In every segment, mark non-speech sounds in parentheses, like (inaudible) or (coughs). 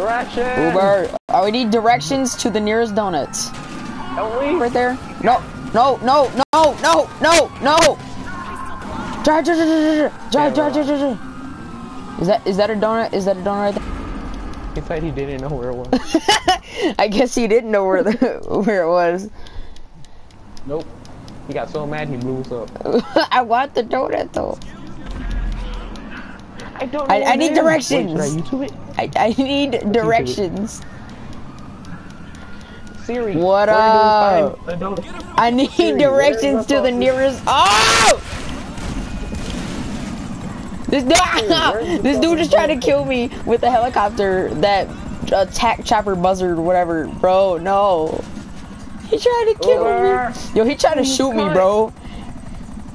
Direction. Uber. Oh, we need directions to the nearest donuts. Don't leave. Right there. No, no, no, no, no, no, no. Drive, drive, drive, drive, drive, drive, drive, drive. Is that is that a donut? Is that a donut right there? He thought he didn't know where it was. (laughs) I guess he didn't know where the (laughs) where it was. nope. He got so mad he blew us up. (laughs) I want the donut though. I don't know. I- I need directions. Wait, should I YouTube it? I, I need directions. Siri. What where do we up? find the donut? I need Siri, directions to the the nearest. Oh! This where's dude, (laughs) the this dude just tried to kill me with a helicopter that attack chopper buzzard or whatever, bro. No, he tried to kill Uber. me. Yo, he tried to Jesus shoot me, bro.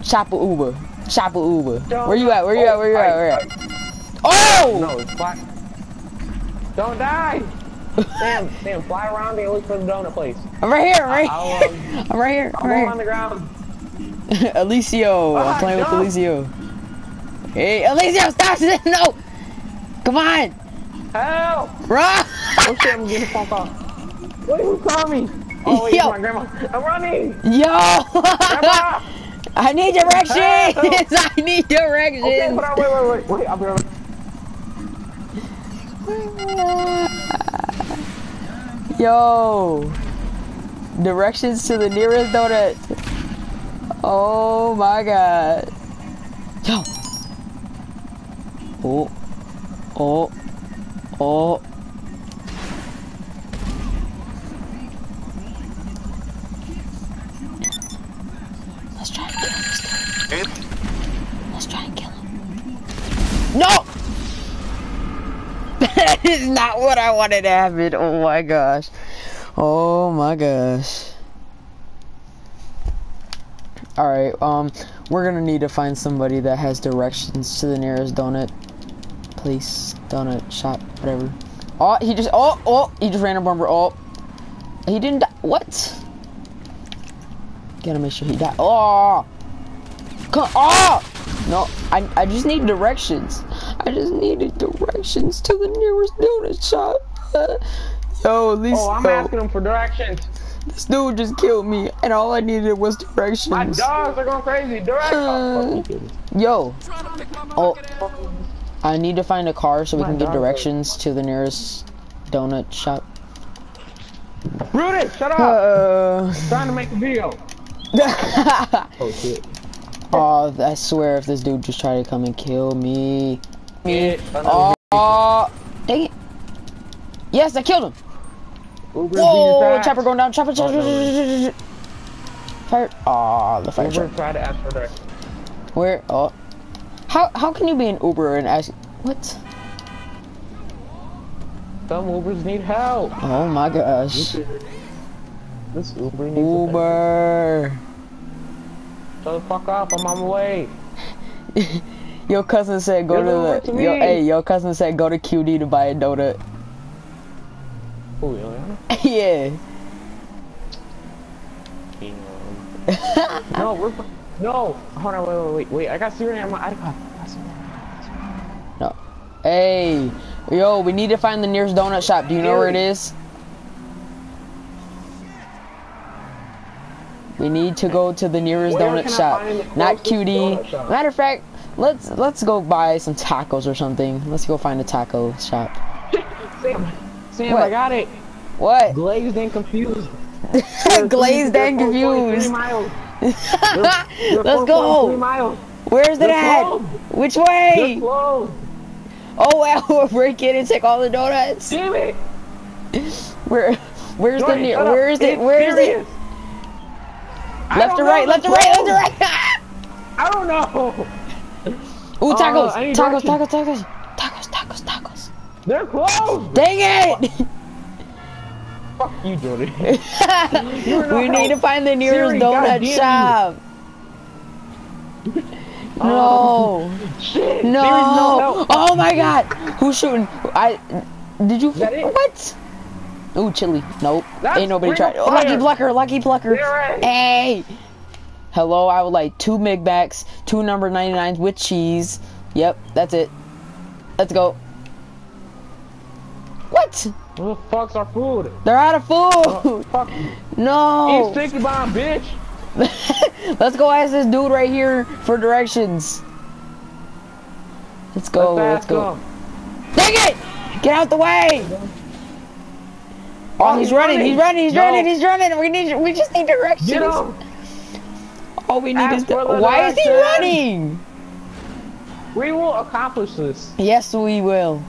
Chopper Uber, chopper Uber. Don't- Where you at? Where you at? Where you at? Where you at? Oh! No, it's fly. Don't die. (laughs) Sam, Sam, fly around and look for the donut place. I'm right here. I'm right I'll, here. um, (laughs) I'm right here. I'm I'm on the ground. (laughs) here. Alicio, I'm Ah, playing with no. Alicio. Hey, Alicio, stop! No! Come on! Help! Run! Okay, I'm getting a phone call. What who called me? Oh wait, Yo. it's my grandma. I'm running. Yo! Grandma. I need directions! (laughs) I need Okay, directions! hold on, wait, wait, wait, wait. I'll be right. back. Yo! Directions to the nearest donut. Oh my god. Yo! Oh. Oh. Oh. Let's try and kill him. Let's try and kill him. No! (laughs) that is not what I wanted to happen. Oh my gosh. Oh my gosh. Alright, um, we're gonna need to find somebody that has directions to the nearest donut place, donut shop, whatever. Oh, he just, oh, oh, he just ran a bumper. Oh, he didn't die. What? Gotta make sure he died. Oh! Come, oh! No, I, I just need directions. I just needed directions to the nearest donut shop. (laughs) Yo, at least Oh, I'm yo, asking him for directions. this dude just killed me, and all I needed was directions. My dogs are going crazy. Directions. Uh, yo, oh, I need to find a car so we My can get dog is- directions to the nearest donut shop. Rudy, shut up. Uh, trying to make a video. (laughs) Oh shit. Oh, I swear if this dude just tried to come and kill me. Me. Oh, oh, dang it. Yes, I killed him. Uber's Whoa, being chopper going down, chopper, chopper, oh, no. fire. Oh, the fire Uber truck. tried to ask for directions. Where? Oh, how how can you be an Uber and ask? What? Some Ubers need help. Oh my gosh. This Uber needs Uber. Shut the fuck up, I'm on my way. (laughs) Your cousin said go over to to the. Yo, me. hey, your cousin said go to QD to buy a donut. Oh, Ileana? (laughs) yeah. no, we're no. Hold on, wait, wait, wait, wait. I got Siri on my iPad. I got Siri. No. Hey, yo, we need to find the nearest donut shop. Do you know where it is? We need to go to the nearest Where donut shop, not QD. shop? Matter of fact, let's let's go buy some tacos or something. Let's go find a taco shop. Sam, Sam, What? I got it. What? Glazed and confused. (laughs) Glazed and 4.3 confused. (laughs) They're Let's go. Where's it at? Which way? Oh wow, (laughs) we're breaking and take all the donuts. Damn it. Where? Where's the Jordan, near? shut up. Where is it? Where is it? Left to right, left to right, left to right. (laughs) I don't know. Ooh, Uh, tacos, need tacos, tacos, tacos, tacos, tacos, tacos. They're closed. Dang it! Fuck you, Jordan. (laughs) we need to find the nearest Siri, donut shop. (laughs) No, Shit. no. No. Oh my god, who's shooting? I did you? What? Ooh, chili. Nope. That's Ain't nobody tried. Oh, lucky plucker, lucky plucker. There. Hey. Hello, I would like two McBacks, two number 99s with cheese. Yep, that's it. Let's go. What? Where the fuck's our food? They're out of food. Oh, fuck. (laughs) Eat No. sticky bomb, bitch. (laughs) Let's go ask this dude right here for directions. Let's go. Let's Let's go. him. Dang it! Get out the way! Oh, Oh, he's he's running, running. he's running, he's No. running, he's running. We need, we just need directions. Get him. All we need Ask is. The, why is he running? We will accomplish this. Yes, we will.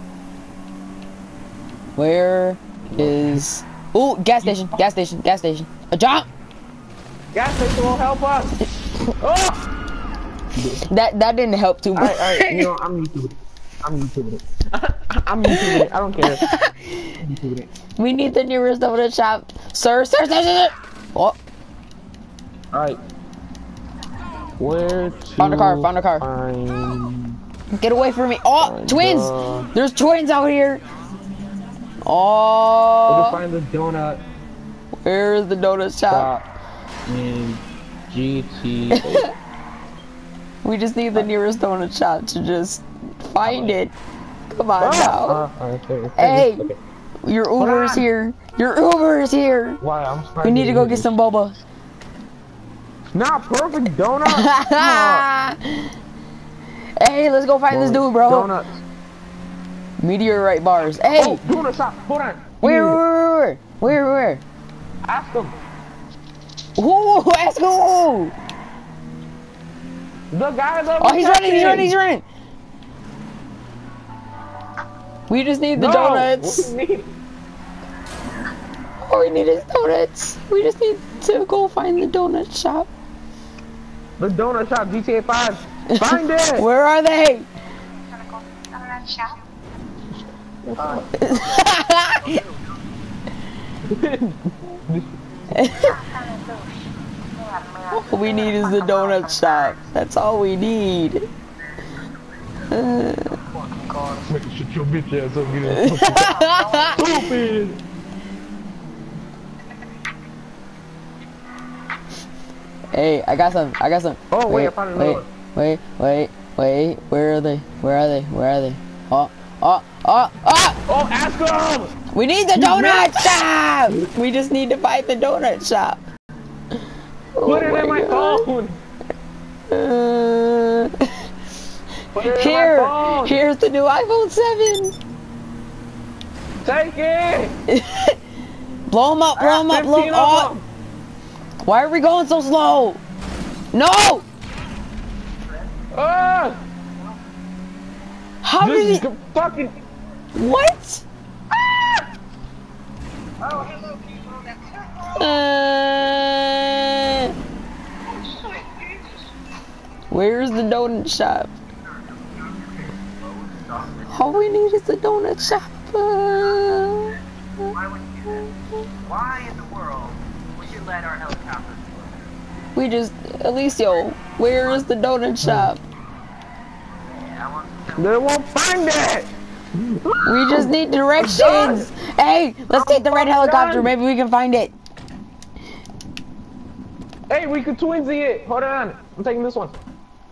Where is? Ooh, gas station, gas station, gas station. A jump. Gas station will help us. (laughs) Oh! That that didn't help too much. Alright, alright, you know, I'm it. I'm it. (laughs) I'm to it. I don't care. I'm used to it. we need the nearest donut shop, sir, sir, sir, sir. sir. Oh, Alright. Where to Found a car, found a car. Find get away from me! Oh, Find twins! the- There's twins out here. Where Oh, find the donut where's the donut shop? shop in GTA. (laughs) We just need the nearest donut shop to just find it. Come on. Ah, okay, okay, Hey. okay. Your Uber is here. Your Uber is here. Why? I'm We need to go get some boba. Not perfect (laughs) donut. Hey, let's go find on. this dude, bro. Donuts. Meteorite bars. Hey, Oh, donut shop. Hold on. where, where, where, where, where? Ask him. Who? (laughs) Ask who? The guy that. Oh, he's running, he's running, he's running. We just need the no, donuts. We need All we need is donuts. We just need to go find the donut shop. the donut shop. GTA 5. Find it. (laughs) Where are they? Donut (laughs) shop. (laughs) all we need is the donut shop. That's all we need. Uh, Shut your bitch ass (laughs) up. Get it. Stupid. hey, I got some. I got some. Oh, wait, I found another wait, wait, wait, wait. Where are they? Where are they? Where are they? Oh, oh, oh, oh! Oh, ask him. We need the donut shop. We just need to find the donut shop. Put it Oh in my God. phone. Uh, it (laughs) here, here's the new iPhone 7. Take it. (laughs) blow them up, blow them up, blow 15 them up. Why are we going so slow? No! Ah, How did he? fucking. What? Oh, hello, people. Uh, where's the donut shop? All we need is the donut shop. Why would you do that? Why in the world would you let our helicopter we just, Alicio, where is the donut shop? I want to They won't find it. We just need directions. Hey, let's take the red helicopter. Maybe we can find it. Hey, we could twinsy it. Hold on. I'm taking this one.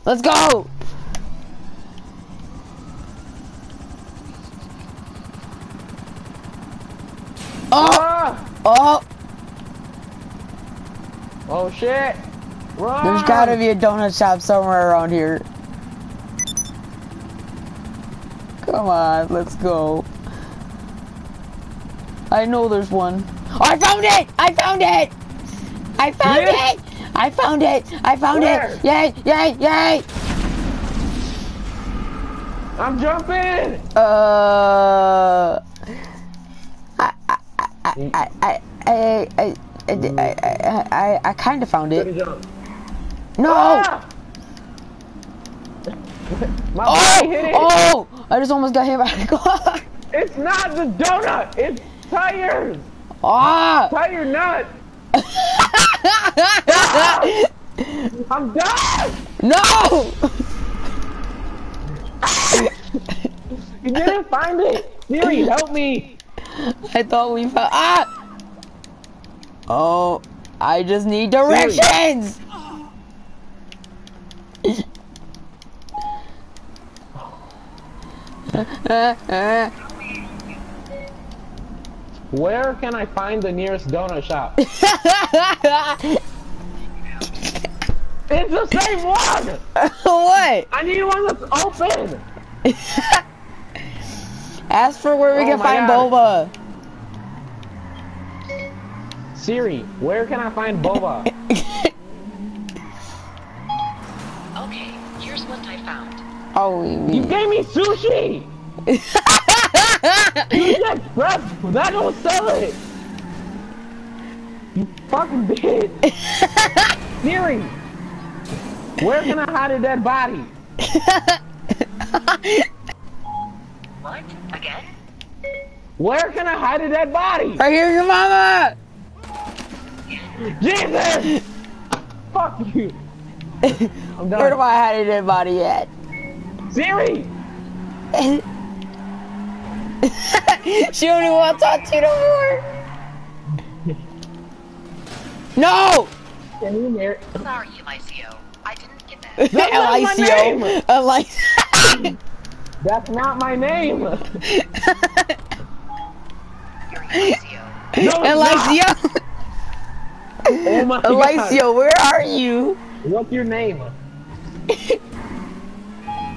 Let's go. Oh, Ah! Oh, Oh shit! Run! there's gotta be a donut shop somewhere around here. Come on, let's go. I know there's one. Oh, I found it! I found it! I found Yeah. it! I found it! I found Where? it! Yay! Yay! Yay! I'm jumping. Uh, I, I, I, I, I, I, I, I kind of found it. No! Ah! oh! Oh! I just almost got hit by the car. It's not the donut. It's tires. Ah! Tire nut. I'm done. No! you didn't find it. Siri, help me. I thought we found. Ah! Oh, I just need directions. (laughs) Where can I find the nearest donut shop? (laughs) It's the same one! what? I need one that's open! (laughs) Ask for where we Oh can find God. boba. Siri, where can I find boba? (laughs) Okay, here's what I found. Oh, we You gave me sushi! Sushi Express! That don't sell it! You fucking bitch! Siri! Where can I hide a dead body? (laughs) What? Again? Where can I hide a dead body? right here, your mama. Jesus! Fuck you! (laughs) I'm Where do done. I hide a dead body at? Siri! (laughs) she only wants even want to talk to you no more. No! Can you hear? Sorry, Eliseo. I didn't get that. (laughs) That's not my Elicio. Elicio. That's not my name! (laughs) No, You're Eliseo. it's not. Elicio. Oh my god! Where are you? What's your name? (laughs)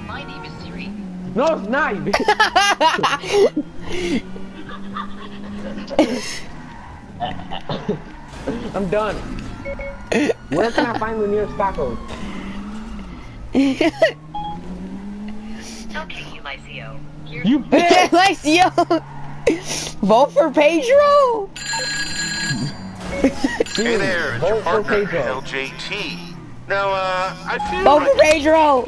My name is Siri. No, it's not. (laughs) I'm done. Where can I find the nearest tacos? Okay, Eliseo. You bitch! (laughs) Elicio. Vote for Pedro. Hey there, it's your Vote for partner, LJT. Now, uh, I feel Vote for like Pedro.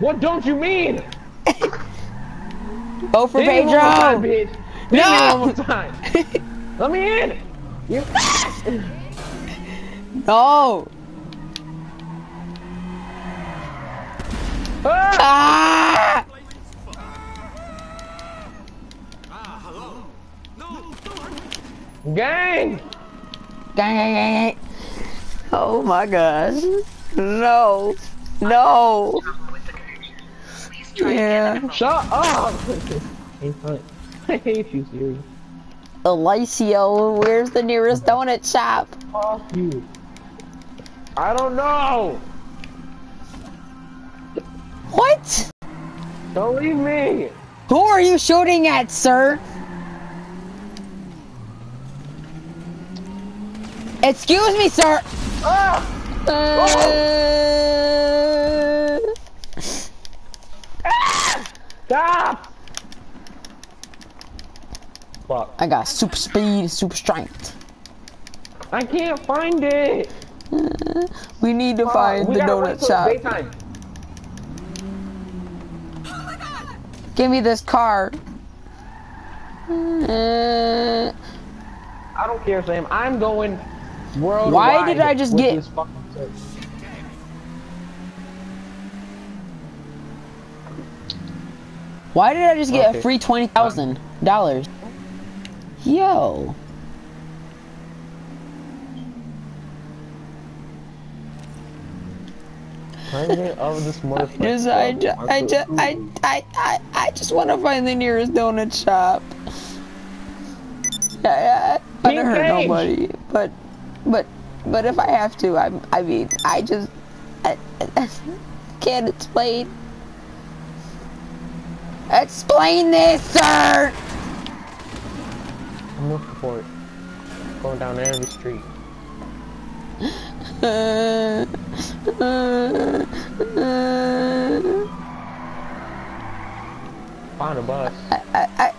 What don't you mean? (laughs) Vote for Hit me one time, Pedro. bitch. Hit me No. one more time. (laughs) Let me in. You. No. Ah! Ah! Gang! Gang, gang, gang, gang. Oh my gosh. No. No. with the connection. Please try Yeah. Shut up! I hate you, Siri. Elicio, where's the nearest donut shop? Fuck you. I don't know. What? Don't leave me. Who are you shooting at, sir? Excuse me, sir. Ah! Uh, Stop! Fuck. I got super speed, super strength. I can't find it. We need to Fuck, find the donut shop. Daytime. Give me this car. Uh, I don't care, Sam. I'm going worldwide. Why did I just get- this fucking shit. why did I just get Okay. a free twenty thousand dollars? Yo. President of this (laughs) motherfucker. Just, I, ju- I, ju- I, I, I, I just want to find the nearest donut shop. I, I, I don't hurt Team Cage! nobody, but, but, but if I have to, I, I mean, I just, I, I can't explain. Explain this, sir. I'm looking for it. Going down every street. Uh, uh, uh, Find a bus. he, I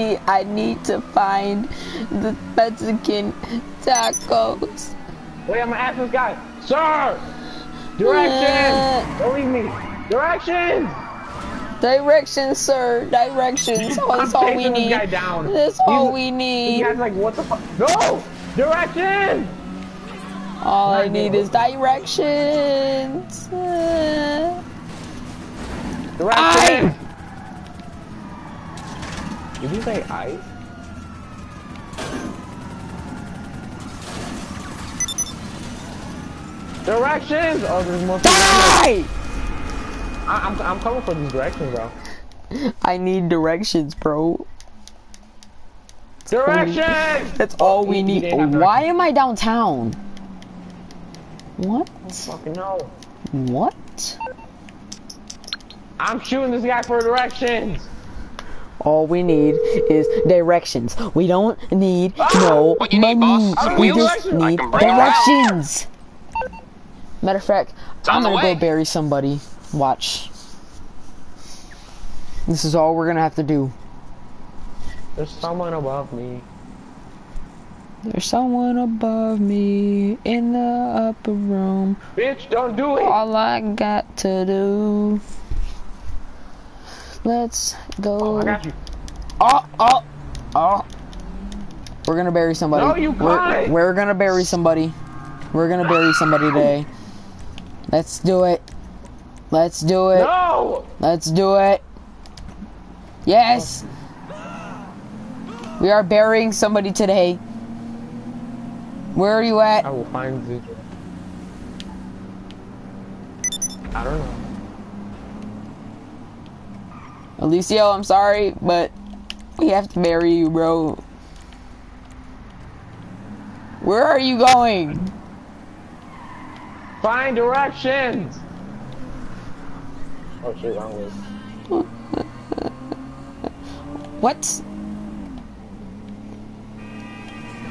need to find the Mexican tacos. Wait, I'm gonna ask this guy. Sir! Directions! Don't leave me. Directions! Directions, sir. Directions. Oh, (laughs) that's all we need. guy down. That's all He's- we This need. guy's like, what the fuck? No! Directions! All I Not need is directions. Uh, Directions! Did you say ice? Directions! Oh, there's more die! I, I'm, I'm coming for these directions, bro. I need directions, bro. Directions! That's all we He- he need. Why am I downtown? What? Fucking no. What? I'm shooting this guy for directions. All we need is directions. We don't need Ah! no What you need, money. boss? We just I need can bring 'em out. directions. Matter of fact, on I'm gonna way. go bury somebody. Watch. This is all we're gonna have to do. There's someone above me. There's someone above me in the upper room. Bitch, don't do it. All I got to do. Let's go. Oh, I got you. Oh, oh, oh. We're gonna bury somebody. No, you we're, can't. we're gonna bury somebody. We're gonna bury somebody today. Let's do it. Let's do it. No! Let's do it. Yes. We are burying somebody today. Where are you at? I will find you. I don't know. Alicio, I'm sorry, but we have to bury you, bro. Where are you going? Find directions. Oh shit, wrong way. (laughs) What?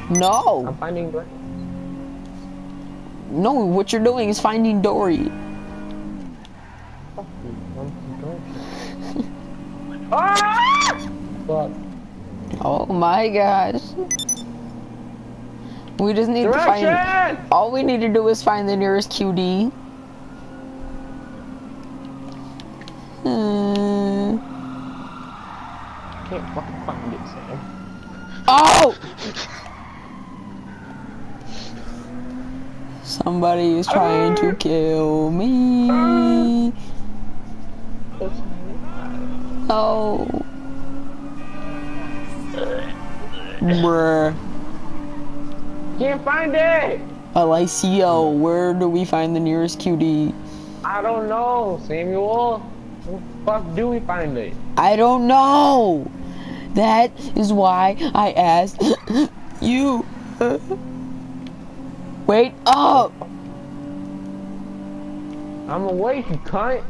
No, I'm finding directions. no, what you're doing is finding Dory. Fuck. Oh my gosh. We just need to find. All we need to do is find the nearest QD. Hmm. Can't fucking find it, Sam. Oh! Somebody is trying to kill me. Oh. Bruh. Can't find it! Alicio, where do we find the nearest QD? I don't know, Samuel. Where the fuck do we find it? I don't know. That is why I asked (laughs) you. (laughs) Wait up. I'm awake, you cunt.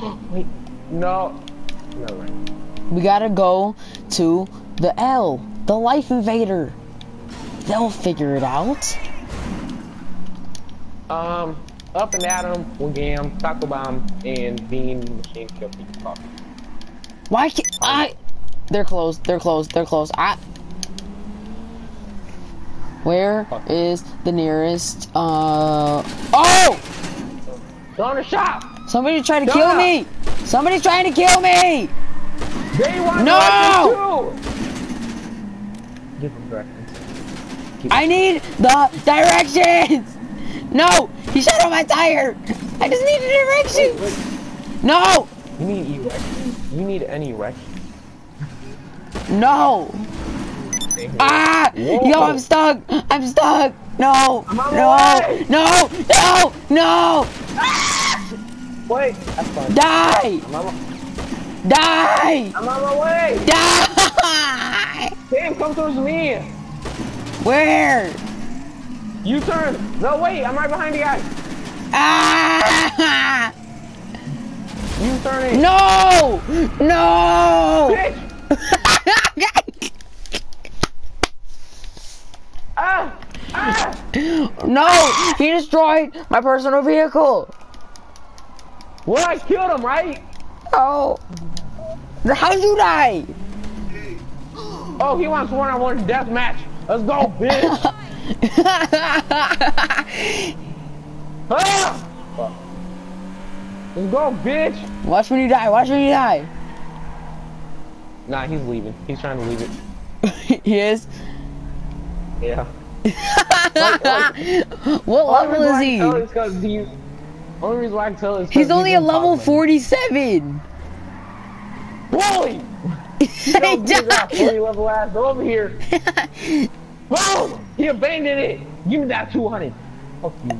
(gasps) Wait, no. No, right. We gotta go to the L, the Life Invader. They'll figure it out. Um, up and Adam, Wigwam, Taco Bomb, and Bean Machine Kill People Coffee. Why can't I? They're closed. They're closed. They're closed. I. Where is the nearest? Uh. Oh! The shop! Somebody tried to Shut kill me! Somebody's trying to kill me! They want No! directions too! Give them directions. I need the directions! No! He shot on my tire! I just need the directions! No! You need erections? You need any erections? No! Ah! Whoa. Yo, I'm stuck! I'm stuck! No! I'm on my No! No! No! No! Wait, that's fine. Die! I'm on, my, Die! I'm on my way! Die! Sam, come towards me! Where? You turn! No, wait, I'm right behind you guys! Ah! You turning! No! No! Bitch! (laughs) Ah! Ah! no! He destroyed my personal vehicle! Well, I killed him, right? Oh! How'd you die? Oh, he wants one-on-one death match. Let's go, bitch! (laughs) ah! Let's go, bitch! Watch when you die, watch when you die. Nah, he's leaving. He's trying to leave it. (laughs) he is? Yeah. (laughs) what level is he? Only reason why I can tell is he's. Only reason why I can tell is 'cause He's only a level Cosmo. 47! Bully! he Yo, you got 40 level ass over here. (laughs) Boom! He abandoned it. Give me that 200. Fuck you.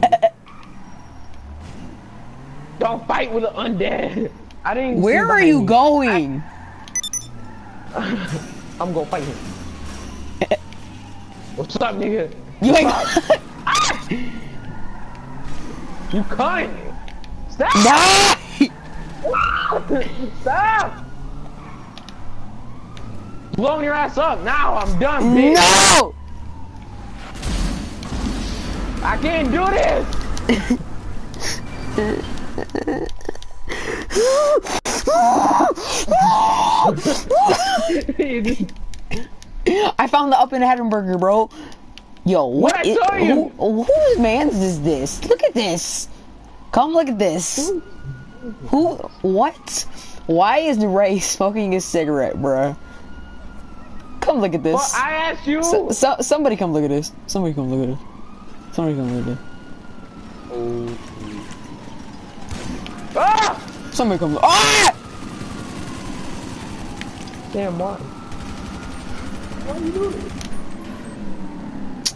Don't fight with an undead. I didn't. Where are you me. going? (laughs) I'm gonna fight him. (laughs) What's up, nigga? You ain't. Ah! You cunt! Stop! Stop! Blowing your ass up now. I'm done, bitch. No. I can't do this. I found the up in Hattenberger, bro. Yo, what? What I is- you? who, whose man's is this? Look at this. Come look at this. Who? What? Why is Ray smoking a cigarette, bruh? Come look at this. well, I asked you. So, so, somebody come look at this. Somebody come look at this. Somebody come look at this. ah! Somebody come look. Ah! Damn, why? Why are you doing?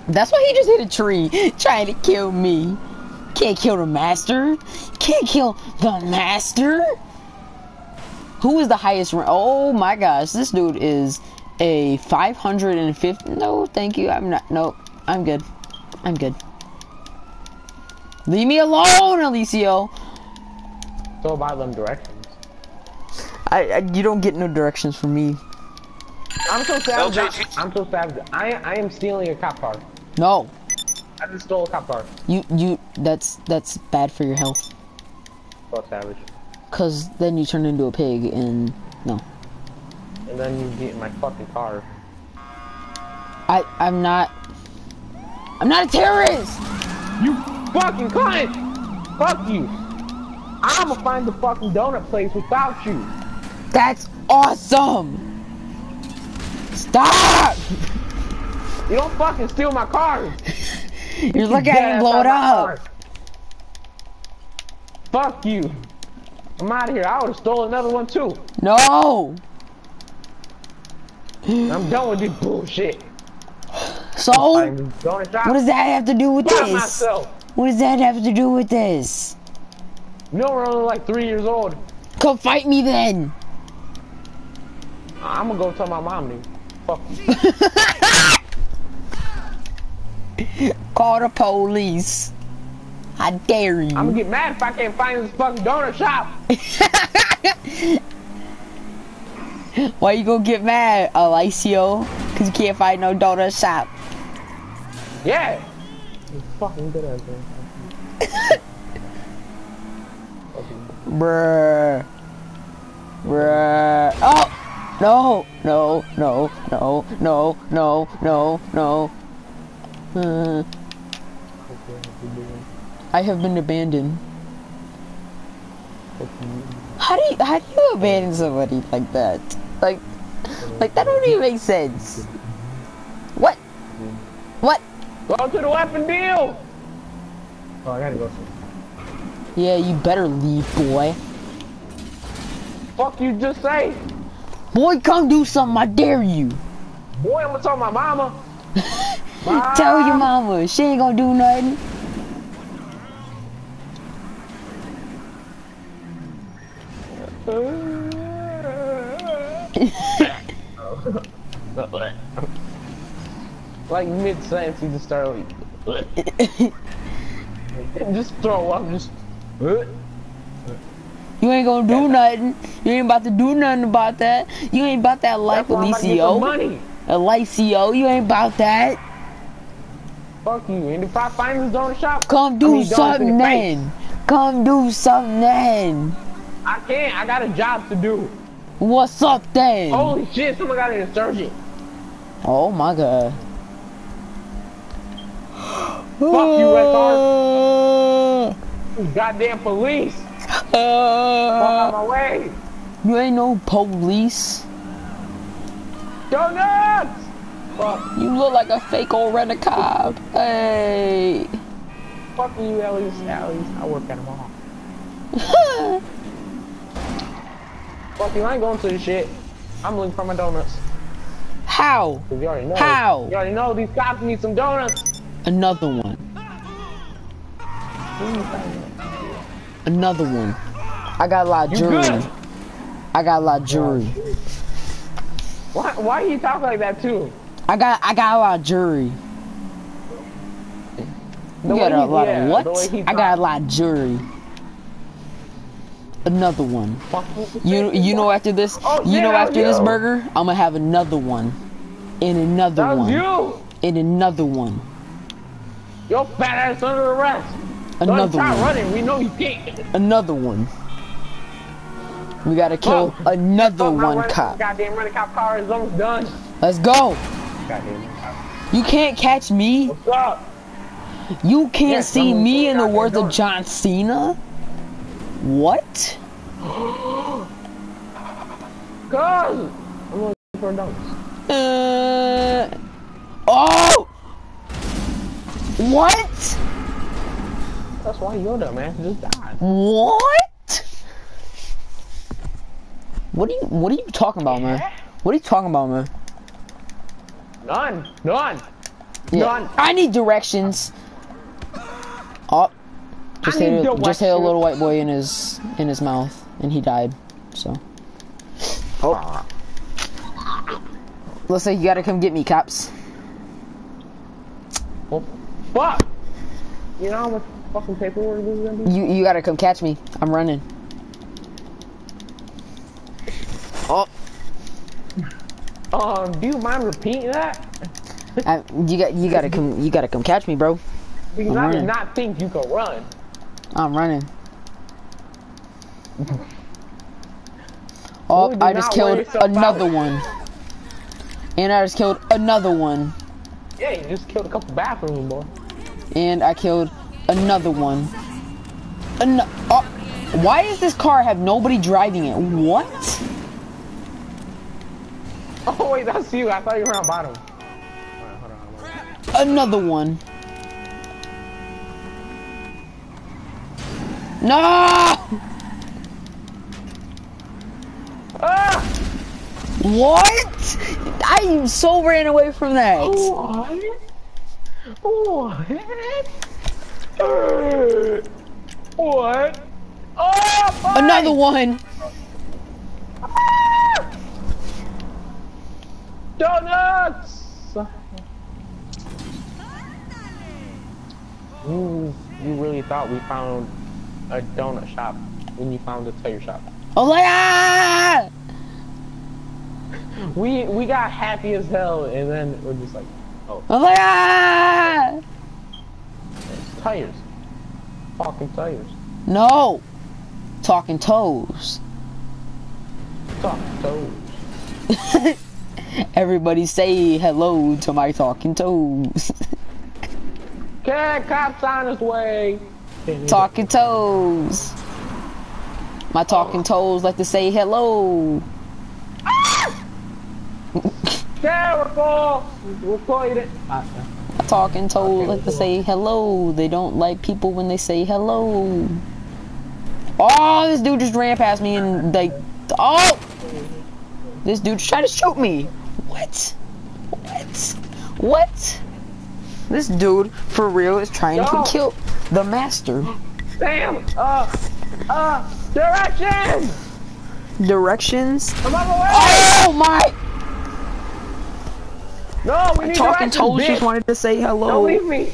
That's why he just hit a tree (laughs) trying to kill me. Can't kill the master. Can't kill the master. Who is the highest rank? Oh my gosh, this dude is a 550. No, thank you. I'm not. No, I'm good. I'm good. Leave me alone, Alicio. So about them directions. I, I you don't get no directions from me. I'm so savage. LJG. I'm so savage. I I am stealing a cop car. No, I just stole a cop car. you you. That's that's bad for your health. So savage. Cause then you turn into a pig, and no. And then you get in my fucking car. I I'm not. I'm not a terrorist. You fucking cunt! Fuck you! I'ma find the fucking donut place without you. That's awesome. Stop. You don't fucking steal my car. (laughs) You're looking at me blow it up. Fuck you. I'm out of here. I would've stole another one too. No. I'm done with this bullshit. So I'm going to shop. what does that have to do with this? myself. What does that have to do with this? You know we're only like three years old. Come fight me then. I'm gonna go tell my mom, dude. Fuck you. (laughs) Call the police. I dare you. I'm gonna get mad if I can't find this fucking donut shop. (laughs) Why you gonna get mad, Alicio? Cause you can't find no donut shop. Yeah. Fucking good at. Bruh. Bruh. Oh! No, no, no, no, no, no, no, no. Uh, I have been abandoned. How do you how do you abandon somebody like that? Like like that don't even make sense. What? What? Go to the weapon deal. Oh, I gotta go. Yeah, you better leave, boy. Fuck you just say. Boy, come do something, I dare you. Boy, I'm gonna tell my mama. (laughs) Tell your mama, she ain't gonna do nothing. like mid sentence, you just start like, (laughs) just throw up, just. (laughs) You ain't gonna do nothing. You ain't about to do nothing about that. You ain't about that life, That's why I'm about to get some Alicio. money. Alicio, you ain't about that. Fuck you. And if I find this donut shop, Come I do mean, something. Come do something. I can't. I got a job to do. What's up then? Holy shit! Someone got an insurgent. Oh my god. (gasps) Fuck you, retard. (gasps) Goddamn police. Uh, fuck out my way. You ain't no police. Donuts. Fuck. You look like a fake old rent a cop. Hey. Fuck you, Ellie's. Ellie's. I work at a mall. (laughs) Fuck you. I ain't going to this shit. I'm looking for my donuts. How? You already know. How? You already know these cops need some donuts. Another one. Another one. I got a lot of jury. I got a lot of oh, jury. Why, why you talk like that too? I got I got a lot of jury. The You got a lot yeah, of what? I got a lot of jury. Another one. You you know after this Oh, you yeah, know after was this burger I'm gonna have another one, and another That one, you! and another one, Your fat ass under arrest! Another one, running, we know you can't. another one. We gotta kill another one running- cop. Goddamn running cop car is almost done. Let's go. You can't catch me. What's up? You can't Yes, see me in the words of. John Cena. What? Cuz! I'm looking for notes. Uh. Oh. What? That's why you're Yoda, man, just died. What? What are you What are you talking about, man? What are you talking about, man? None! None! Yeah. None! I need directions. Oh, just I hit a, just hit a little white boy in his in his mouth, and he died. So. Oh. Looks like you gotta come get me, cops. Well, fuck! You know how much fucking paperwork this is gonna be? You you gotta come catch me. I'm running. Um, do you mind repeating that? I, you got you gotta come you gotta come catch me, bro. Because I'm I did not think you could run. I'm running. (laughs) Oh, I just killed another one. And I just killed another one. Yeah, you just killed a couple bathrooms, boy. And I killed another one. Ano- oh, why does this car have nobody driving it? What? (laughs) Oh wait, that's you. I thought you were on bottom. On, on. Another one. No! Ah! What? I so ran away from that. What? What? Uh, What? Oh! Another one. Donuts! You, you really thought we found a donut shop when you found a tire shop. I was like, ah! We we got happy as hell, and then we're just like, oh, I was like, ah! tires, fucking tires, No. Talking toes. Talking toes. (laughs) Everybody say hello to my talking toes. Okay, cops on his way. talking toes. My talking toes like to say hello. Uh, Careful! Recorded. My talking toes like to say hello. They don't like people when they say hello. Oh, this dude just ran past me and like, oh, this dude tried to shoot me. What? What? What? This dude, for real, is trying Yo. to kill the master. Damn! Uh, uh, directions! Directions? I'm on the way! Oh my! No, we need Talking directions, toes bitch. just wanted to say hello. Don't leave me!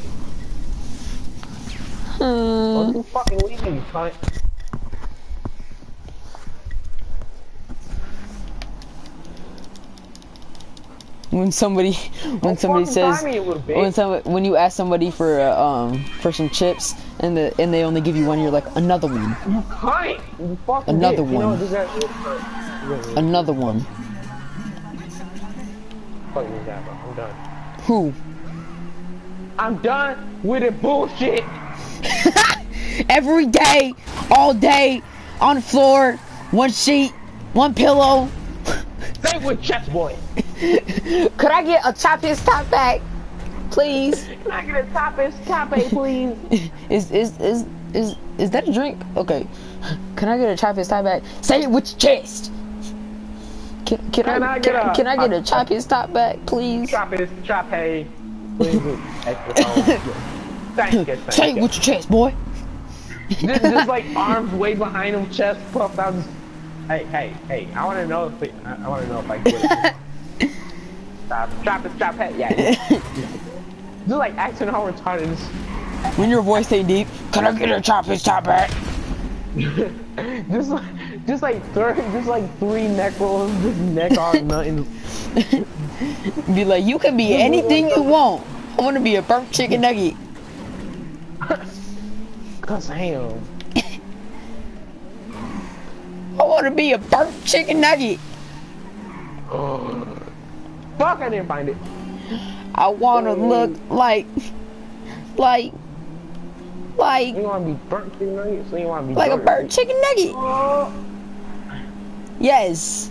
Hmm. Don't you fucking leave me, cunt. When somebody, when somebody says, me a little bit. when some, when you ask somebody for uh, um for some chips and the and they only give you one, you're like another one, Cunt! You fucking Another bitch. You know one. what this guy is? another one. Fuck. I'm done. Who? I'm done with the bullshit. (laughs) Every day, all day, on the floor, one sheet, one pillow. Stay with chess Boy. (laughs) Could I get a chop top back, please? Can I get a toppers, tope, please? (laughs) Is is is is is that a drink? Okay. Can I get a chop top back? Say it with your chest. Can, can, Can I, I can, get can I get a chop his top back, please? Toppers, tope, please. Thank you, thank Say it with your chest, boy. just, just like (laughs) arms way behind him, chest puffed out. Just, hey, hey, hey! I want to know if I, I want to know if I get it. Drop it, stop it. Yeah. (laughs) Just like acting all retarded. when your voice ain't deep, can I get a chop his top hat? just like, just like three, just like three neck rolls, just neck on (laughs) nothing. (laughs) Be like, you can be anything you want. I want to be a burnt chicken nugget. Cause hell. I want to be a burnt chicken nugget. (sighs) Oh. Fuck, I didn't find it. I want to look like, like, like, You wanna be burnt chicken nuggets? So you wanna be like a burnt? burnt chicken nugget. Oh, Yes.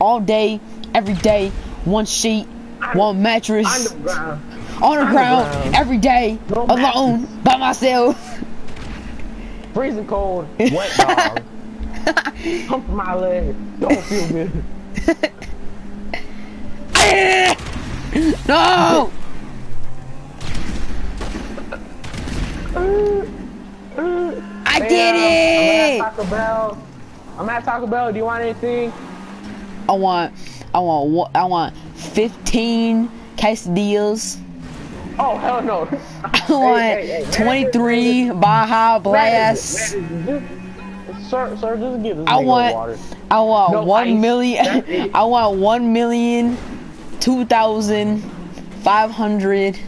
All day, every day, one sheet, one mattress, on the ground, Underground. every day, No alone, by myself. Freezing cold, (laughs) wet dog. Hump my leg. Don't feel good. (laughs) (laughs) no! I Hey, did it! I'm at Taco Bell. I'm at Taco Bell. Do you want anything? I want, I want, I want 15 quesadillas. Oh hell no. (laughs) I want 23 Baja Blast. Sir, sir, just give this I want, water. I want No one ice. million. (laughs) I want one million, two thousand, five hundred,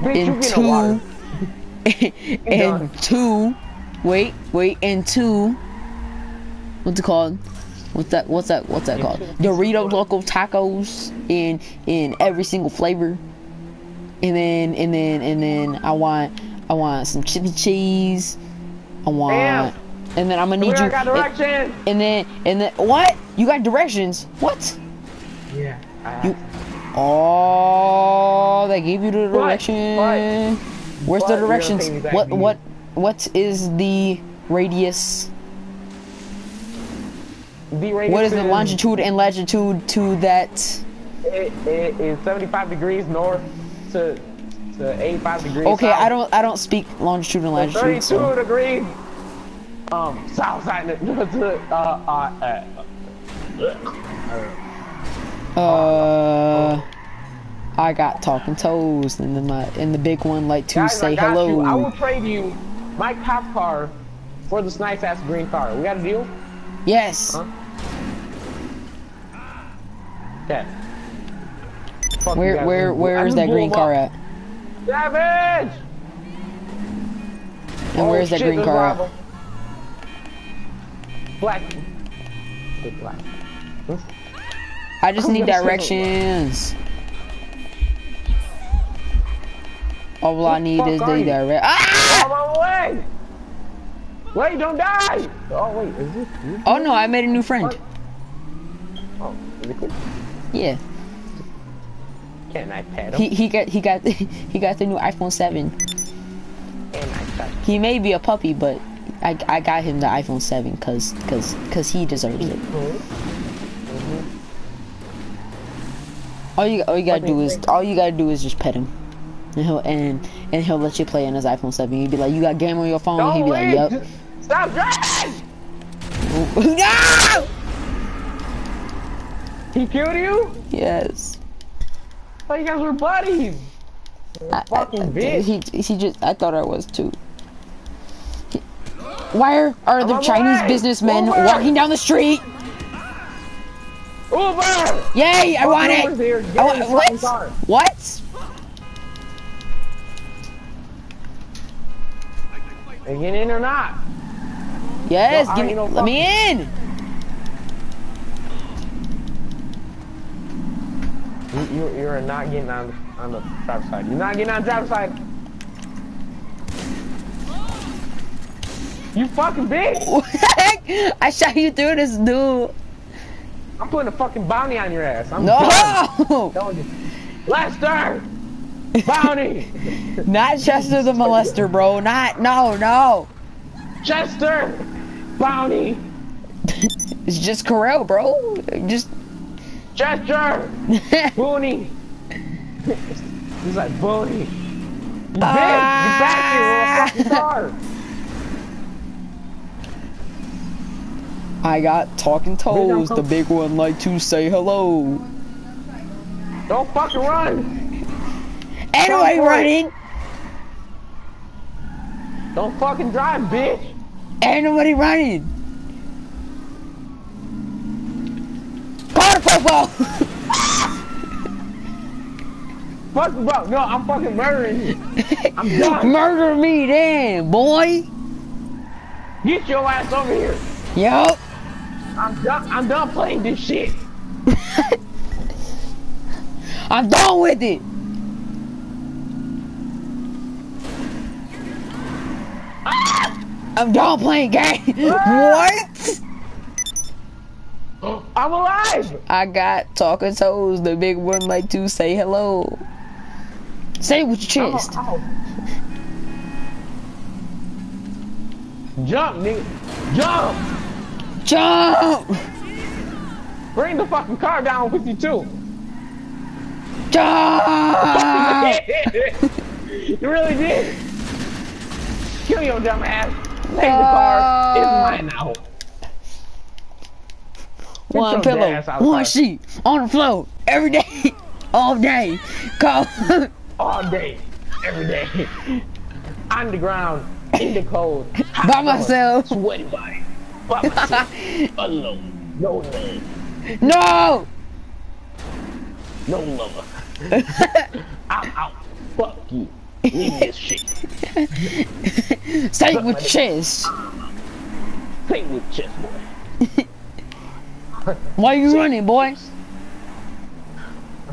Bitch, and get a water. two, (laughs) and two. Wait, wait, and two. What's it called? What's that? What's that? What's that called? Dorito Locos tacos in in every single flavor. And then and then and then I want I want some chip and cheese. I want. Damn. And then I'm gonna We need you. got directions. And then, and then, what? You got directions? What? Yeah. You- Oh, they gave you the But- direction. but- Where's but the directions? me What, what, what is the radius? the radius What is the longitude and latitude to that? It, it is 75 degrees north to to 85 degrees. Okay, south. I don't, I don't speak longitude and latitude. 32 So. degrees. Um, south side to (laughs) uh uh. uh Uh, Uh, I got talking toes, and then my, and the big one like to guys, say I got You. I hello. will trade you my cop car for this nice ass green car. We got a deal? Yes. Huh? Okay. Fuck Where, where, where is that green car up. at? Savage! And where Oh, is that oh, shit, green car at? Black. Big black. Hmm? I just I'm need directions. All I need is the direct. Ah! My! Wait, don't die! Oh, wait, is this you? Oh no, I made a new friend. Oh, is it? Yeah, Can I pet him? he he got he got (laughs) he got the new iPhone 7. Can I touch him? He may be a puppy, but I I got him the iPhone 7 cause cause cause he deserves it. All you all you gotta do is all you gotta do is just pet him. And he'll and and he'll let you play on his iPhone 7. He'd be like, "You got game on your phone?" Don't He'd be like, "Yep." Stop driving! (laughs) no! He killed you? Yes. Oh, you guys were buddies! I- Fucking I- bitch. He he just I thought I was too. He- Why are, are the Chinese way. businessmen Uber. walking down the street? Uber! Yay! I want it. Get I in what? What? Are you getting in or not? Yes, No, give me, no let me in. You, you, you're not getting on on the driver's side. You're not getting on the driver's side. You fucking bitch! What the heck? I shot you through this dude. I'm putting a fucking bounty on your ass. I'm No, (laughs) you- Lester! Bounty! (laughs) not Chester the molester, bro. Not no no. Chester! Bounty! (laughs) It's just Corel, bro. Just Chester! Booney! He's like, Booney! Ah. You bitch! Get back here! We're a fucking car! I got talking toes. The big one like to say hello. Don't fucking run! Ain't nobody for running. Don't fucking drive, bitch! Ain't nobody running. Car football. (laughs) Fuck bro, no, I'm fucking murdering you. I'm (laughs) done. Murder me then, boy. Get your ass over here. Yup. I'm done. I'm done playing this shit. (laughs) I'm done with it. I'm done playing games. (laughs) what? (gasps) I'm alive. I got talking toes. The big one like to say hello. Say it with your chest. Jump, nigga. Jump. Jump! Bring the fucking car down with you too. Jump! (laughs) you really did. Kill your dumb ass. Take the car. It's mine now. Get One pillow, ass out of one sheet, on the floor, every day, (laughs) all day. Go. all day, every day. (laughs) On the ground, in the cold. By myself. Sweaty body. By myself. Alone. No love. no! No lover. (laughs) I'm out. Fuck you. Leave this shit. Say with chest. Play with chess boy. Why you running, boy?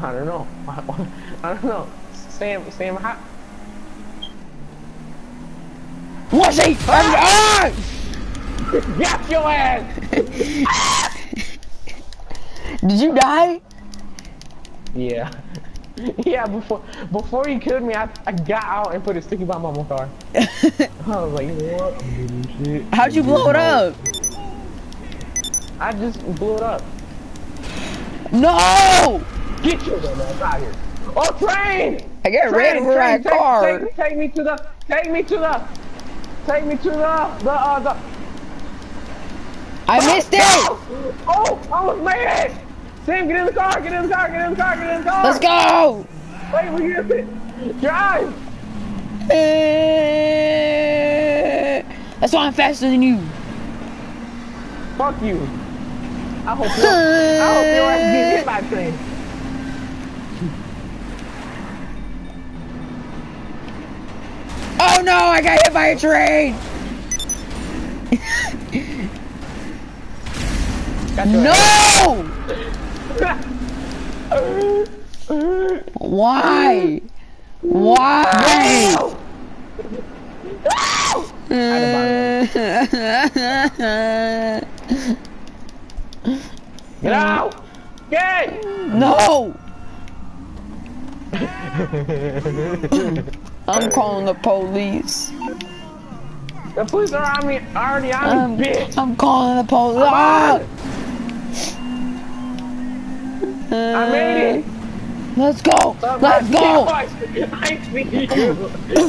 I don't know. (laughs) I don't know. Sam, Sam, how? One sheet, every ah! Got your ass! (laughs) Did you die? Yeah. (laughs) Yeah, before before he killed me, I, I got out and put a sticky bomb on my car. (laughs) I was like, you know what? I'm doing this shit. How'd you blow it up? I just blew it up. No! Get your ass out here. Oh, train! I got ran Train, over by a take, car. Take, take me to the, take me to the, take me to the, the, uh, the. I missed it! Oh, I almost made it! Sam, get in the car, get in the car, get in the car, get in the car! Let's go! Wait, we get it! Drive! Eh, That's why I'm faster than you. Fuck you. I hope you, I hope your ass get hit by a train. Oh no, I got hit by a train! Got your No! Why? Why? Get out! Get! no! (laughs) I'm calling the police. The police are on me, already on I'm, me, bitch! I'm calling the police. Ah! Ah! I made it! Let's go! Let's go! I see you!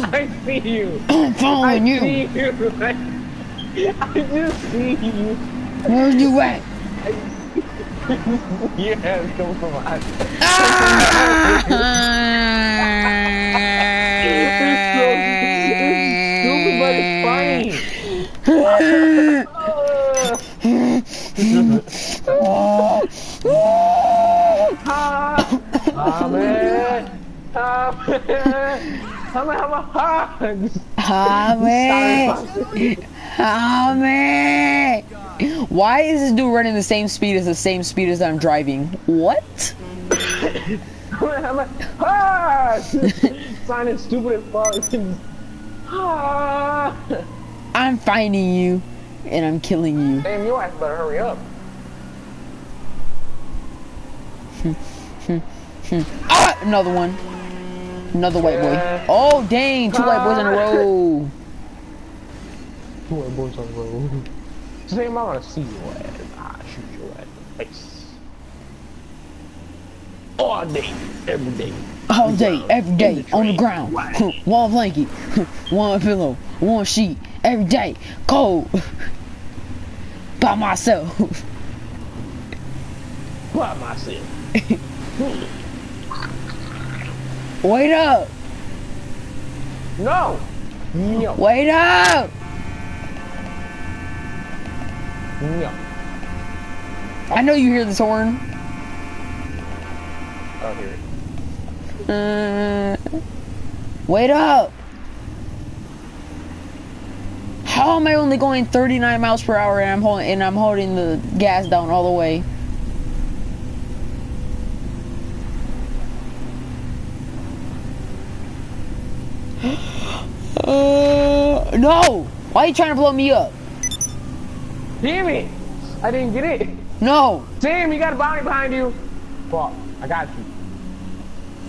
I see you! I'm following I following see you. you! I just see you! Where you at? (laughs) Your ass come from us. (laughs) Stupid, but it's funny. Ah, ah, man. Ah, man. How about, how about, ah. Hame! Hame! Why is this dude running the same speed as the same speed as I'm driving? What? Ah. Sounding stupid as fuck. I'm finding you, and I'm killing you. Damn, your ass better hurry up. (laughs) Ah! Another one. Another white boy. Oh, dang! Two white boys in a row. Two white boys on the road. Sam, I want to see your ass. Ah, shoot your ass in the face. All day, every day. All day, every day, on the ground. (laughs) One blanket, (laughs) one pillow, one sheet, every day, cold. (laughs) By myself. (laughs) By myself. (laughs) Wait up! No! No. Wait up! No. I know you hear this horn. Oh, here it. Uh, wait up! How am I only going 39 miles per hour and I'm holding and I'm holding the gas down all the way? (gasps) uh, no! Why are you trying to blow me up? Damn it! I didn't get it. No! Sam, you got a bounty behind you. Fuck, I got you.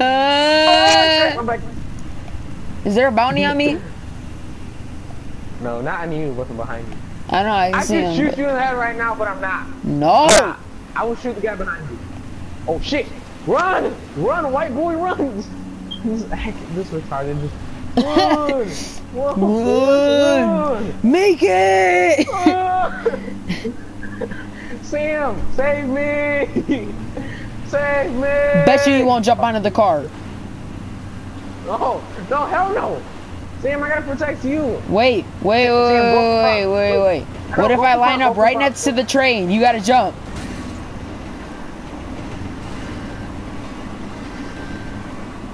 Oh, Uh, back. is there a bounty on me? No, not on you, looking behind you. I know, I can I see can him. shoot but- you in the head right now, but I'm not. No! Nah, I will shoot the guy behind you. Oh shit! Run! Run, white boy, run! This, this retarded just run! (laughs) Run! Run! run. Make it! (laughs) Sam, save me! (laughs) Save me! Bet you you won't jump onto the car. No, no, hell no! Sam, I gotta protect you. Wait, wait, wait, Sam, go wait, front. wait, wait. What if I line go up right next to the train? You gotta jump.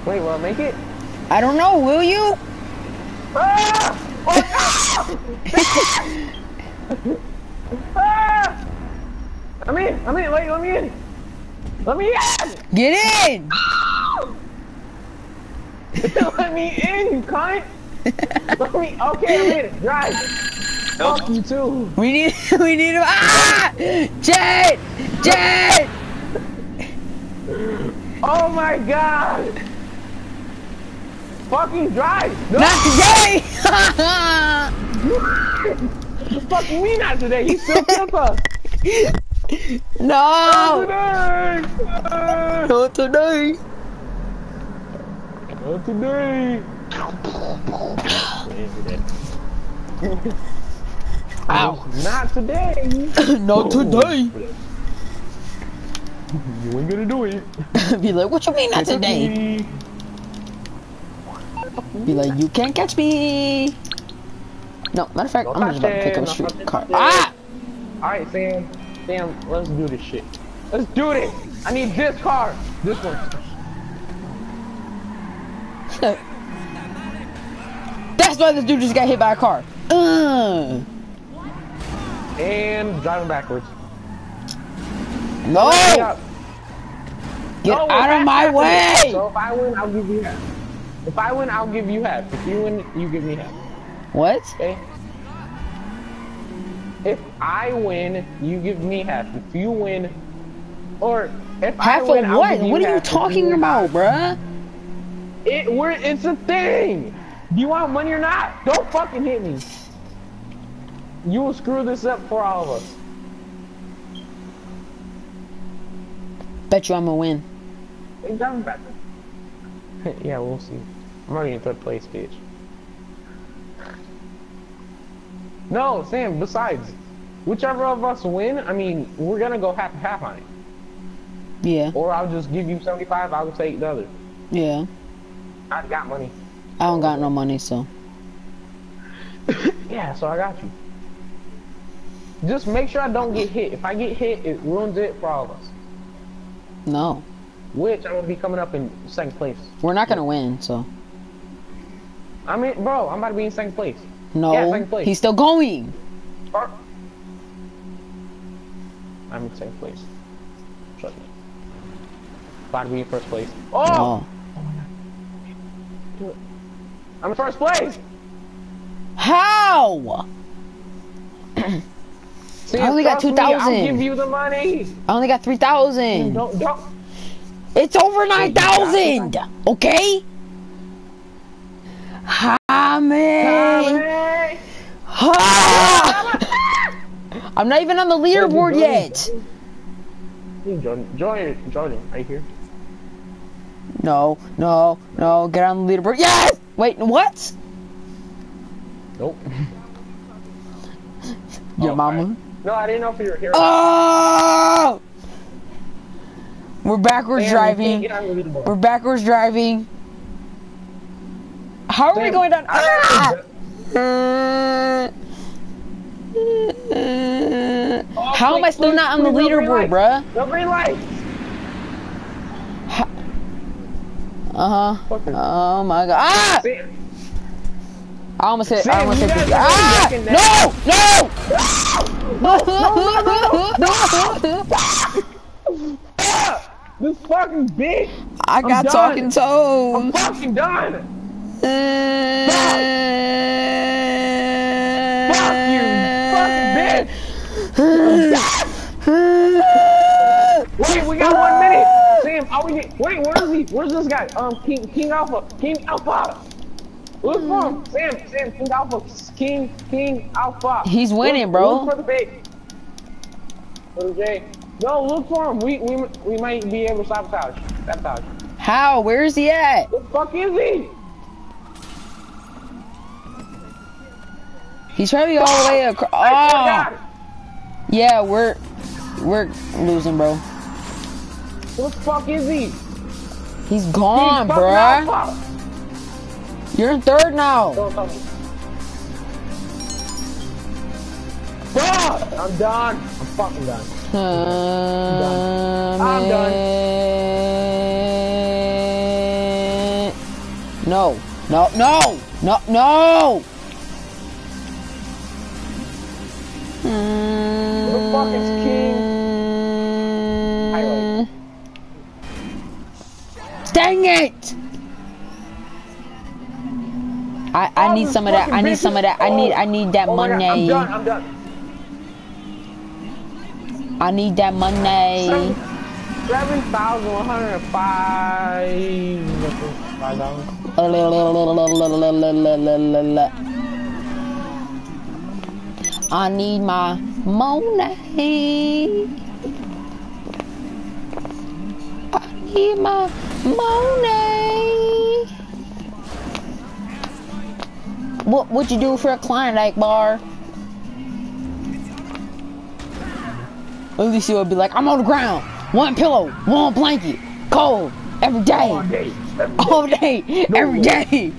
Wait, will I make it? I don't know, will you? Ah! Oh, no! (laughs) ah! I'm in, I'm in, wait, let me in! Let me in! Get in! (laughs) let me in, you cunt! (laughs) Let me, okay, I'm in, drive! Fuck you too! We need, (laughs) we need him. Ah! Jet! Jet! Oh my god! Fucking drive! No! Not today! (laughs) Fuck me not today, he still killed us! no! Today! Ah, Not today! Not today! Ow! Not today! (laughs) Not today! (laughs) You ain't gonna do it. (laughs) Be like, what you mean not today? Be like, you can't catch me! No, matter of fact, Don't I'm just about to pick up a don't street touch car. Ah! Alright, Sam. Sam, let's do this shit. Let's do this! I need this car! This one. That's why this dude just got hit by a car. Uh, And driving backwards. no! Get No, out of my way! So if I win, I'll give you half. If I win, I'll give you half. If you win, you give me half. What? Okay? If I win, you give me half. If you win, or if I Half win, of what? What are you. Talking about, bruh? It, we're, it's a thing. Do you want money or not? Don't fucking hit me. You will screw this up for all of us. Bet you I'm gonna win. Hey, driving (laughs) back. yeah, we'll see. I'm already in third place, bitch. No, Sam, besides, whichever of us win, I mean, we're gonna go half and half on it. Yeah, Or I'll just give you 75, I'll take the other. yeah. I've got money. I don't got no money, so. (coughs) Yeah, so I got you. Just make sure I don't get hit. If I get hit, it ruins it for all of us. No. Which I'm gonna be coming up in second place. We're not gonna win, so. I mean, bro, I'm about to be in second place. No. Yeah, second place. He's still going. Or- I'm in second place. Trust me. About to be in first place. Oh! Oh. I'm in first place! How? (clears throat) See, I only got 2,000. I'll give you the money. I only got 3,000. Don't, don't. It's over 9,000. Okay? Ha, man. Tommy! Ha! I'm not even on the leaderboard yet. Hey, Jordan, Jordan, Jordan, right here. No, no, no. Get on the leaderboard. Yes! Wait, what? Nope. (laughs) Your Oh, mama. No, I didn't know if you were here. Oh! We're backwards Sam, driving. get on the leaderboard. We're backwards driving. How are we going down? Ah! Oh, How am I still please, not on the no leaderboard, bruh? No green light. Uh huh. Oh my god. Ah! Sam, I almost hit. I almost hit guys 50. are Ah! wrecking No! ah, this fucking bitch. I got talking I'm toes. fucking done. Fuck Fuck you, fucking bitch. (sighs) Wait, we got one minute. Are we get, wait, where is he? Where's this guy? Um, King, King Alpha, King Alpha. Look for him, Sam, Sam, King Alpha, King, King Alpha. He's winning, Look- bro. Look for the bait. For the J. No, look for him. We, we, we might be able to sabotage. Sabotage. How? Where is he at? What the fuck is he? He's probably all the way across. (laughs) Oh, yeah, we're we're losing, bro. What the fuck is he? He's gone, He's bruh. You're in third now. Don't tell me. Fuck! I'm done. I'm fucking done. I'm done. I'm done. No, no, no, no, no. Who the fuck is King? Highlight. Dang it! I, I Oh, need some of that. I need some of that. I need oh. I need that Oh God, I'm money. done. I'm done. I need that money. Seven thousand one hundred five. Five dollars. I need my money. I my money. What would you do for a Klondike bar? At least you would be like, I'm on the ground, one pillow, one blanket, cold, every day, All day. all day, every day.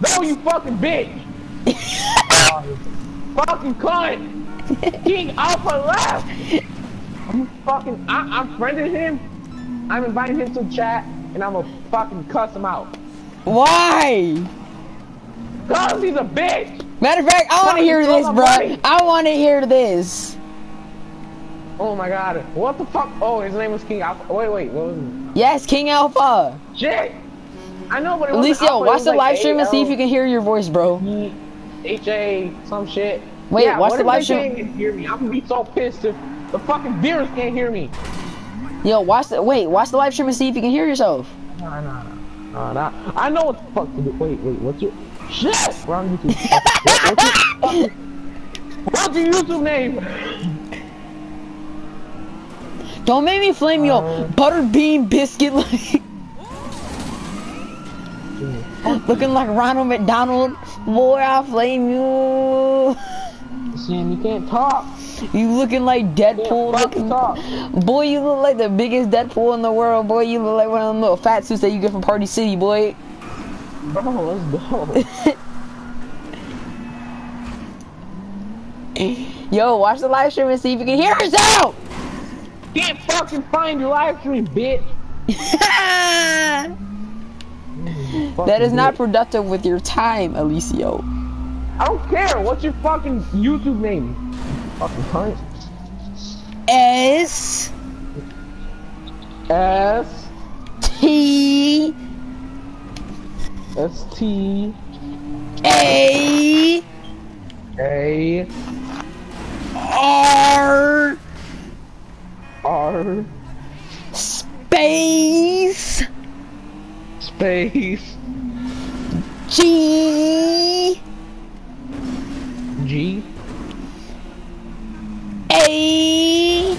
No, you fucking bitch. (laughs) fucking cunt. King Alpha left. I'm fucking. I, I'm friending him. I'm inviting him to chat, and I'm gonna fucking cuss him out. Why? Cause he's a bitch. Matter of fact, I want to hear this, bro. money. I want to hear this. Oh my god. What the fuck? Oh, his name was King Alpha. Wait, wait. What was it? Yes, King Alpha. Shit. I know, but it wasn't Alicia, Alpha, it watch was the like live stream and see if you can hear your voice, bro. H A some shit. Wait, yeah, watch what the if live stream. Can't hear me. I'm gonna be so pissed if the fucking viewers can't hear me. Yo, watch the wait, watch the live stream and see if you can hear yourself. Nah, nah, nah. Nah, nah. I know what the fuck to do. Wait, wait. What's your shit? We're on YouTube. what, what's, your, what's your YouTube name? Don't make me flame your Uh. butterbean biscuit (laughs) like looking like Ronald McDonald. Boy, I flame you. Sam, you can't talk. You looking like Deadpool. Yeah, looking, boy, you look like the biggest Deadpool in the world. Boy, you look like one of them little fat suits that you get from Party City, boy. Bro, let's go. (laughs) Yo, watch the live stream and see if you can hear us out! can't fucking find your live stream, bitch. (laughs) that is not productive with your time, Alicio. I don't care. What's your fucking YouTube name? Fucking cunt. S S T S T A A R R space space G G A.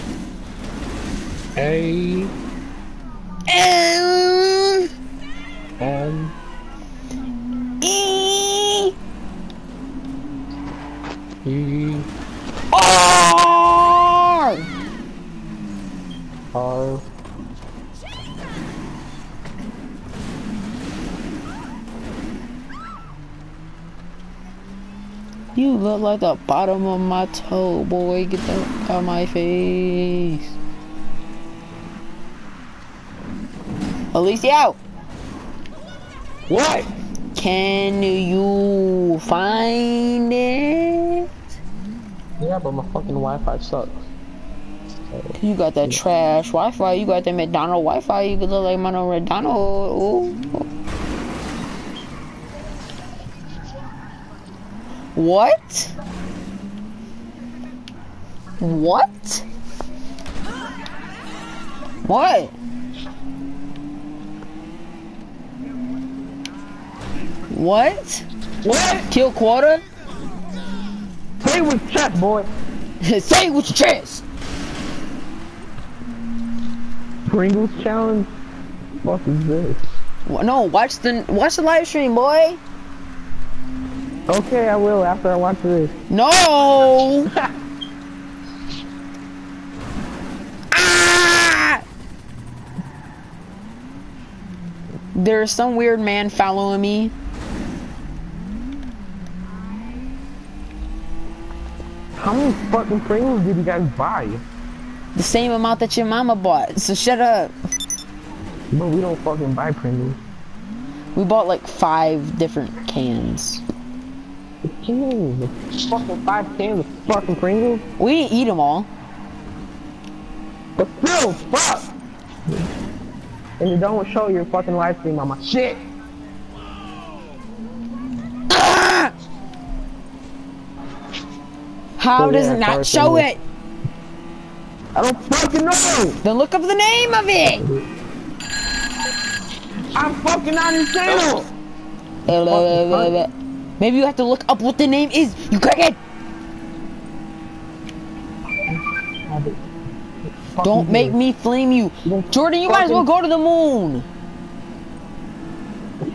A look like the bottom of my toe, boy. Get the out of my face. Alicia, Out, What? can you find it? Yeah, but my fucking Wi-Fi sucks. You got that trash Wi-Fi. You got that McDonald Wi-Fi. You could look like Mono McDonald. Ooh. What? What? What? What? What? Kill quarter? Play with chest, boy. (laughs) Say with your chest. Pringles challenge. What is this? No, watch the watch the live stream, boy. Okay, I will after I watch this. No. (laughs) ah! There's some weird man following me. How many fucking Pringles did you guys buy? The same amount that your mama bought. So shut up. But we don't fucking buy Pringles. We bought like five different cans. Pringles. Fucking five cans of fucking Pringles. We didn't eat them all. But still, fuck. And you don't show your fucking live stream on my shit. Ah! How So, does yeah, it not show Pringles. it? I don't fucking know. Then look up the name of it. I'm fucking on his channel. Maybe you have to look up what the name is. You crackhead. Don't make me flame you. Jordan, you might as well go to the moon.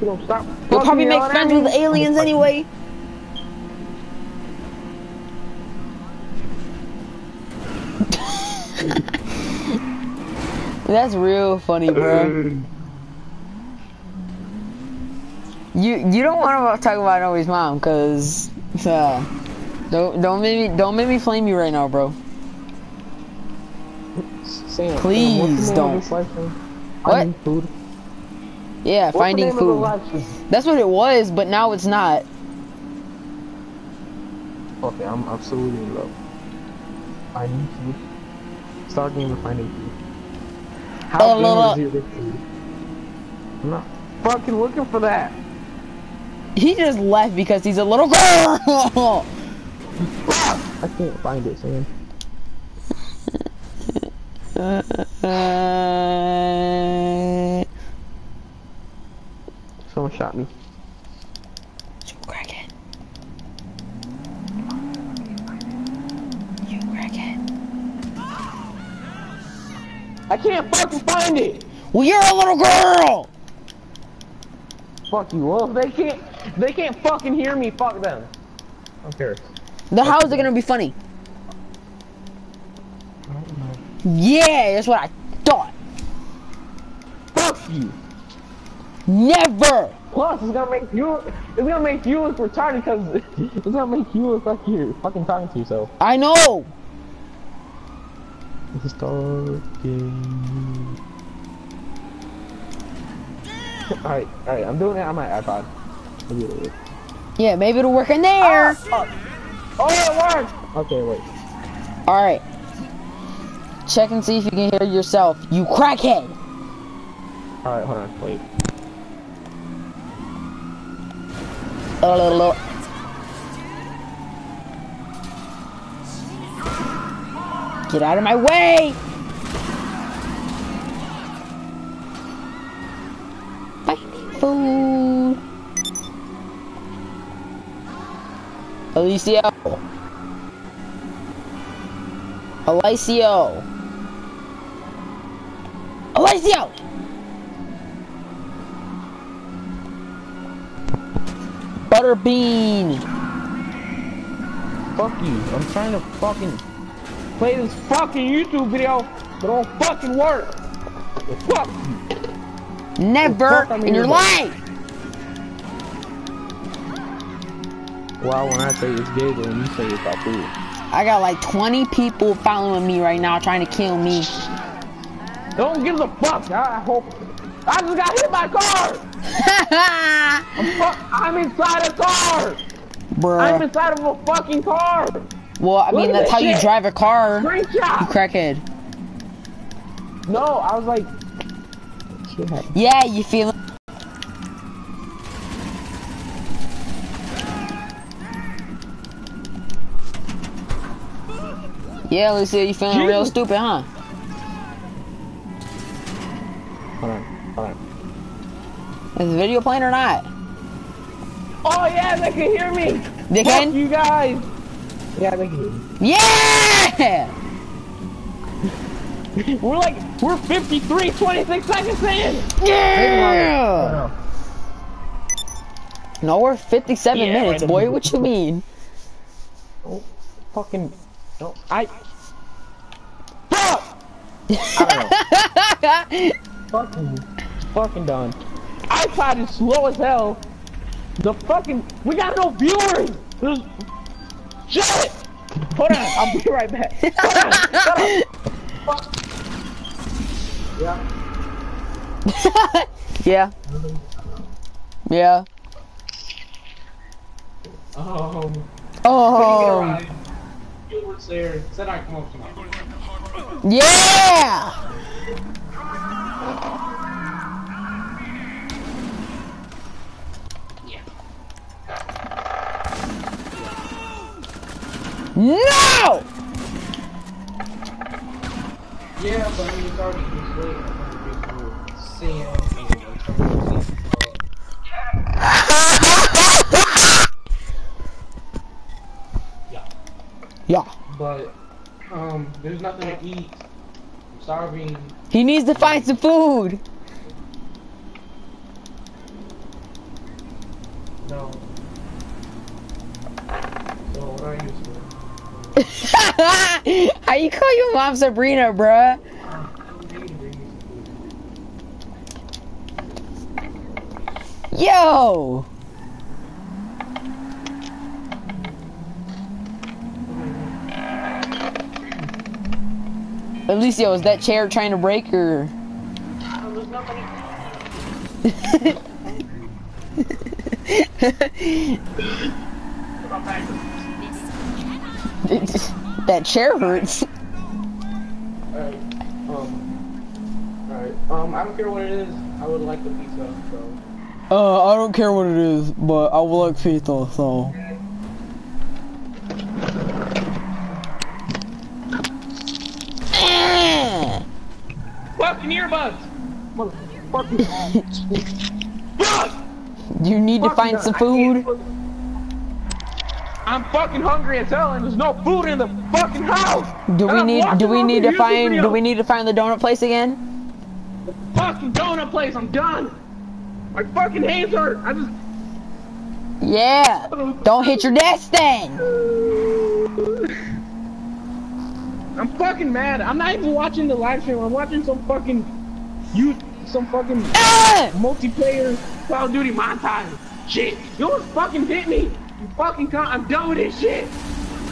You'll probably make friends with aliens anyway. (laughs) That's real funny, bro. You you don't want to talk about Noe's mom, cause uh, don't don't make me don't make me flame you right now, bro. Sam, Please Sam, what's the name don't. Of this live stream? What? Food. Yeah, What's finding the name Of the food. That's what it was, but now it's not. Okay, I'm absolutely in love. Finding food. Start game of finding food. Oh, How no. gamers do this food? I'm not fucking looking for that. He just left because he's a little girl. (laughs) I can't find it, Sam. Someone shot me. you crackhead. You crackhead. I can't fucking find it. Well, you're a little girl. Fuck you. If they can't, they can't fucking hear me. Fuck them. Who cares? Then how is it gonna be funny? I don't. Yeah, that's what I thought. Fuck you. Never. Plus, it's gonna make you, it's gonna make you look retarded because (laughs) it's gonna make you look like you're fucking talking to yourself. I know. It's start game. alright, alright, I'm doing it on my iPod. I'll do it. Yeah, maybe it'll work in there. Oh, it worked! Okay, wait. All right. Check and see if you can hear yourself. You crackhead. Alright, hold on, wait. Uh, Get out of my way! Finding food. Alicio. Alicio. Alicio! Butterbean. Fuck you. I'm trying to fucking play this fucking YouTube video, but it don't fucking work. Fuck you. Never fuck, in your life. Well, when I say it's gay, then you say it's about food. I got like 20 people following me right now trying to kill me. Don't give a fuck. I hope. I just got hit by a car. (laughs) I'm, fu- I'm inside a car. I'm inside of a fucking car. Well, I mean, Look at that's that how you drive a car. You Screenshot. crackhead. No, I was like. Yeah, you feel Yeah, Lucia, you feeling real stupid, huh? Hold on. Hold on. Is the video playing or not? Oh yeah, they can hear me. They Fuck can? you guys. Yeah, they can. Yeah! We're like, we're 53, 26 seconds in. Yeah! No, we're 57 Yeah, minutes, right. boy. What you mean? Oh, fucking, no, I. Fuck! I don't know. fucking, fucking done. iPod is slow as hell. The fucking, we got no viewers. There's, shit. Hold on, I'll be right back. Hold on, shut. Yeah. (laughs) yeah. Yeah. Um. Oh. You there. Said I come up tonight. Yeah! No! Yeah, but I mean, it's already this late. I'm (laughs) gonna get through seeing and trying to see. Yeah. Yeah. But, um, there's nothing to eat. I'm starving. He needs to find some food. No. So, what are you doing? (laughs) How you call your mom Sabrina, bruh? Yo! Alicia, is that chair trying to break or? (laughs) that chair hurts. Alright, um, alright, um, I don't care what it is, I would like the pizza, so. Uh, I don't care what it is, but I will like pizza, so. Fucking earbuds! Motherfucking. Fuck! You need to find no, some food. I'm fucking hungry as hell and there's no food in the fucking house! Do we need do we need to find do we need to find the donut place again? Fucking donut place, I'm done! My fucking hands hurt! I just. Yeah. Don't hit your desk then. I'm fucking mad. I'm not even watching the live stream. I'm watching some fucking you some fucking Ah! multiplayer Call of Duty montage. Shit. You almost fucking hit me. You fucking con- I'm done with this shit.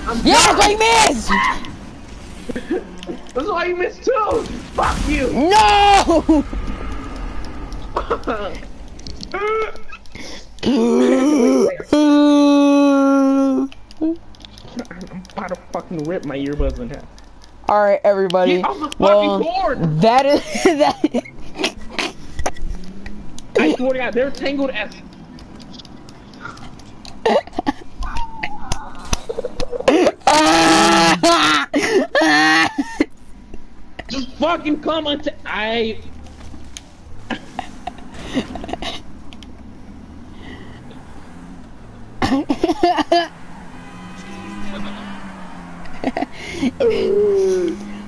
I'm Yeah, done. great miss. (laughs) That's why you missed too. Fuck you. No. (laughs) I'm about to fucking rip my earbuds in half. All right, everybody. Get off the fucking Well, cord. that is (laughs) that. I swear to God, they're tangled as. Just fucking come on. I.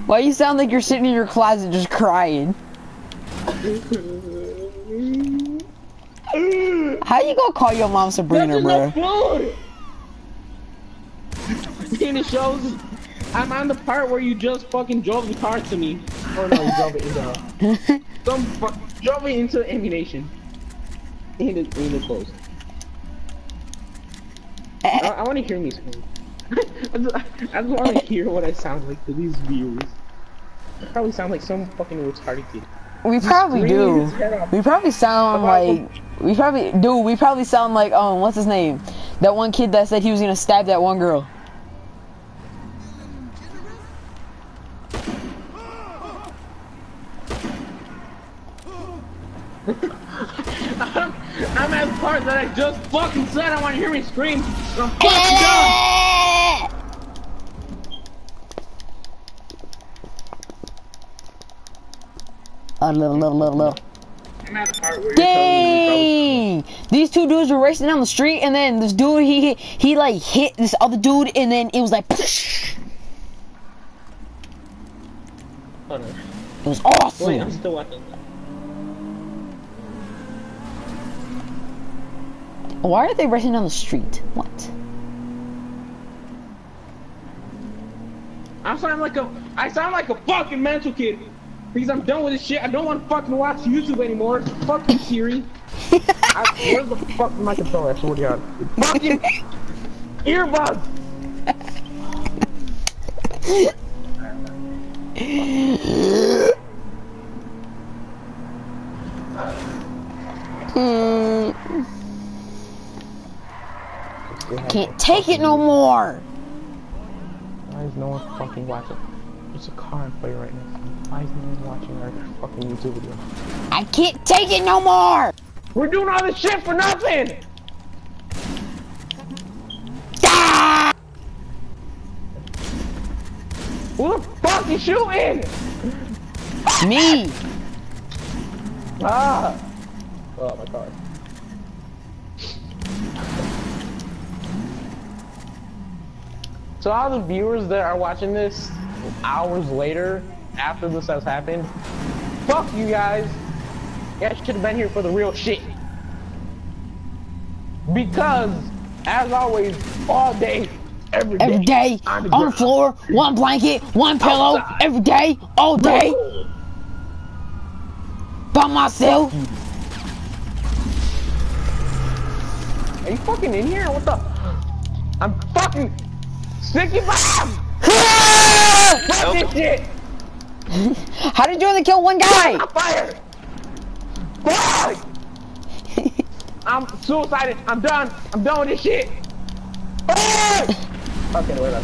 Why you sound like you're sitting in your closet just crying? How you gonna call your mom Sabrina, bro? And it shows I'm on the part where you just fucking drove the car to me. Oh no, you drove it into (laughs) some fu- drove it into ammunition. In the in the close. I, I want to hear me scream. (laughs) I just, I just want to hear what I sound like to these viewers. I probably sound like some fucking retarded kid. We probably do. his head off. We probably sound like we probably do. We probably sound like um what's his name? That one kid that said he was gonna stab that one girl. I'm, (laughs) I'm at the part that I just fucking said. I want to hear me scream. I'm fucking done. A little, little, little, little. I'm at the part where you're telling me Dang! These two dudes were racing down the street, and then this dude he he like hit this other dude, and then it was like it Oh, no. was awesome. Wait, I'm still watching. Why are they racing down the street? What? I sound like a I sound like a fucking mental kid. Because I'm done with this shit. I don't want to fucking watch YouTube anymore. Fucking Siri. I, (laughs) where's the fuck my controller? I swear to God. Fucking earbuds. Can't take it no more. Why is no one fucking watching? There's a car in play right now. Why is no one watching our fucking YouTube video? I can't take it no more. We're doing all this shit for nothing! Ah! Who the fuck is shooting? Me. Ah! Oh, my car. So all the viewers that are watching this hours later, after this has happened, fuck you guys. You guys should have been here for the real shit. Because, as always, all day, every day, Every day on the on the floor, one blanket, one pillow. Outside. Every day, all day, by myself. Are you fucking in here? What the? I'm fucking 65! (laughs) Fuck this shit! (laughs) How did you only kill one guy? I'm fired! Fuck! (laughs) I'm suicided. I'm done. I'm done with this shit. Fuck! (laughs) okay, wait up.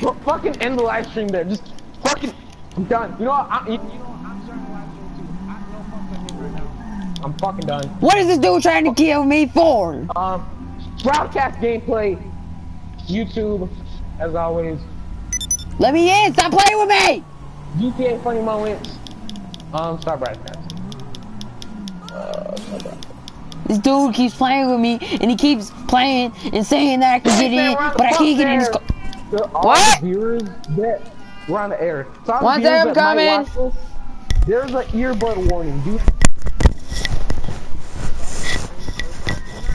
Fu- fucking end the live stream there. Just fucking. I'm done. You know what? I'm, you, you know what? I'm starting the live stream too. I know fucking right now. I'm fucking done. What is this dude trying to kill me for? Um, broadcast gameplay, YouTube, as always. Let me in. Stop playing with me. GTA funny moments. Um, start broadcast. Uh, broadcast. This dude keeps playing with me, and he keeps playing and saying that I can get Man, in, we're on the but I can't get in his. fuck co- there. To all What? the viewers that we're on the air. So all the One that might coming. this, There's an earbud warning. Do